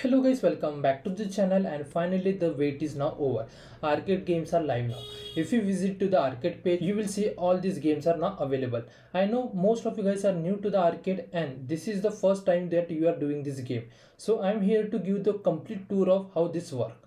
Hello guys, welcome back to the channel and finally the wait is now over. Arcade games are live now. If you visit to the arcade page, you will see all these games are now available. I know most of you guys are new to the arcade and this is the first time that you are doing this game. So I'm here to give the complete tour of how this works.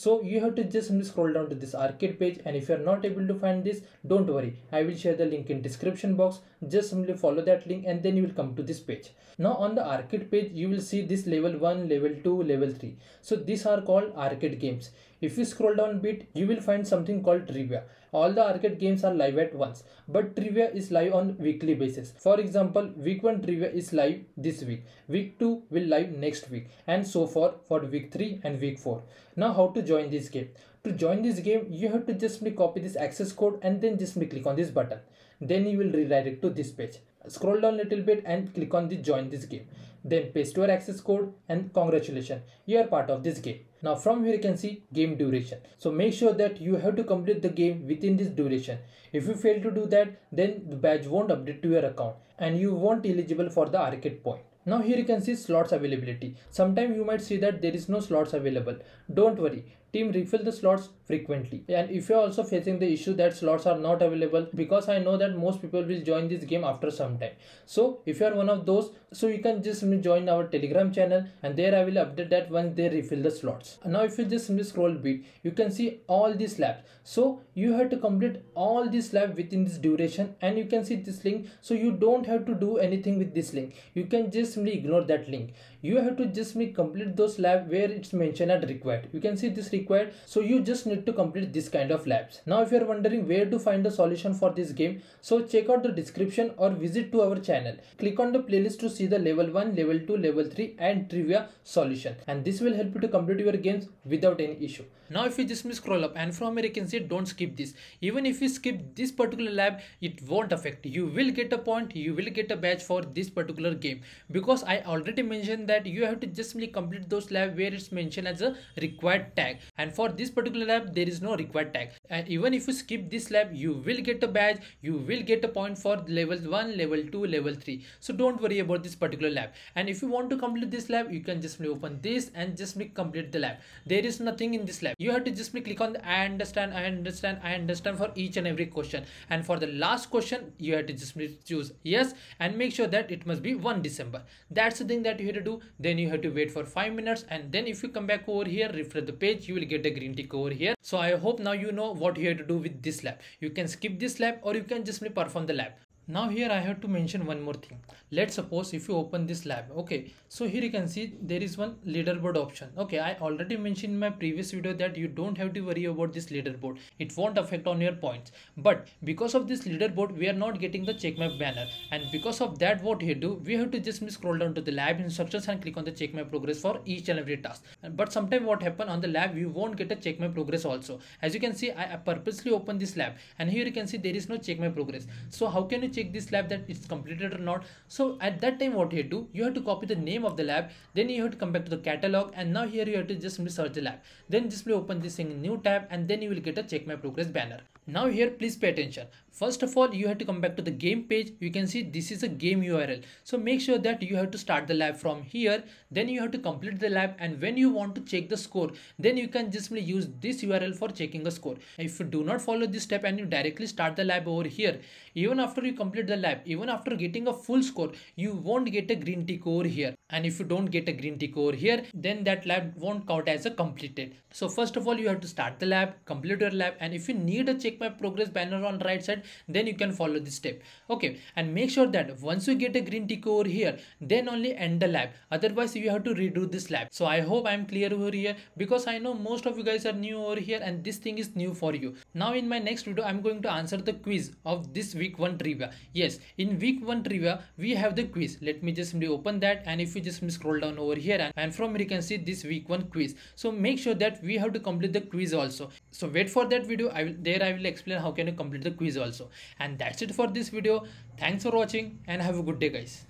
So you have to just simply scroll down to this arcade page and if you are not able to find this, don't worry. I will share the link in description box. Just simply follow that link and then you will come to this page. Now on the arcade page, you will see this level 1, level 2, level 3. So these are called arcade games. If you scroll down a bit, you will find something called trivia. All the arcade games are live at once, but trivia is live on weekly basis. For example, week 1 trivia is live this week, week 2 will live next week, and so forth for week 3 and week 4. Now how to join this game? To join this game, you have to just copy this access code and then just click on this button. Then you will redirect to this page. Scroll down a little bit and click on the join this game. Then paste your access code and congratulations, you are part of this game. Now from here you can see game duration. So make sure that you have to complete the game within this duration. If you fail to do that, then the badge won't update to your account and you won't eligible for the arcade point. Now here you can see slots availability. Sometimes you might see that there is no slots available. Don't worry, team refill the slots frequently. And if you're also facing the issue that slots are not available because i know that most people will join this game after some time. So if you are one of those so you can just join our telegram channel and there i will update that once they refill the slots. Now if you just simply scroll bit you can see all these labs. So you have to complete all these labs within this duration and you can see this link. So you don't have to do anything with this link. You can just simply ignore that link. You have to just complete those lab where it's mentioned as required. You can see this required so you just need to complete this kind of labs. Now if you're wondering where to find the solution for this game so check out the description or visit to our channel. Click on the playlist to see the level 1 level 2 level 3 and trivia solution. And this will help you to complete your games without any issue now if you just scroll up and from here you can see don't skip this. Even if you skip this particular lab it won't affect you. Will get a point you will get a badge for this particular game. Because i already mentioned that you have to just simply complete those lab where it's mentioned as a required tag. And for this particular lab there is no required tag. And even if you skip this lab you will get a badge you will get a point for level 1 level 2 level 3 so don't worry about this particular lab. And if you want to complete this lab you can just open this and just complete the lab. There is nothing in this lab you have to just click on the i understand i understand i understand for each and every question. And for the last question you have to just choose yes and make sure that it must be 1 december. That's the thing that you have to do. Then you have to wait for five minutes. And then if you come back over here refresh the page you will get a green tick over here. So i hope now you know what you have to do with this lab. You can skip this lab or you can just perform the lab now here i have to mention one more thing. Let's suppose if you open this lab okay. So here you can see there is one leaderboard option. Okay i already mentioned in my previous video that you don't have to worry about this leaderboard. It won't affect on your points. But because of this leaderboard we are not getting the check checkmap banner. And because of that what we do we have to just scroll down to the lab instructions and click on the check my progress for each and every task. But sometimes what happen on the lab you won't get a check my progress also. As you can see i purposely open this lab. And here you can see there is no check my progress. So how can you check this lab that it's completed or not. So at that time what you do you have to copy the name of the lab then you have to come back to the catalog and now here you have to just search the lab. Then just open this in new tab and then you will get a check my progress banner now here please pay attention. First of all you have to come back to the game page. You can see this is a game url so make sure that you have to start the lab from here. Then you have to complete the lab. And when you want to check the score then you can just use this url for checking the score. If you do not follow this step and you directly start the lab over here even after you complete the lab even after getting a full score you won't get a green tick over here. And if you don't get a green tick over here then that lab won't count as a completed. So first of all you have to start the lab complete your lab. And if you need a check my progress banner on right side then you can follow this step. Okay and make sure that once you get a green tick over here then only end the lab. Otherwise you have to redo this lab. So i hope i'm clear over here because i know most of you guys are new over here and this thing is new for you. Now in my next video i'm going to answer the quiz of this week one trivia. Yes in week one trivia we have the quiz. Let me just simply open that and if you just scroll down over here and, and from here you can see this week one quiz. So make sure that we have to complete the quiz also. So wait for that video. I will there i will explain how can you complete the quiz also. And that's it for this video. Thanks for watching and have a good day guys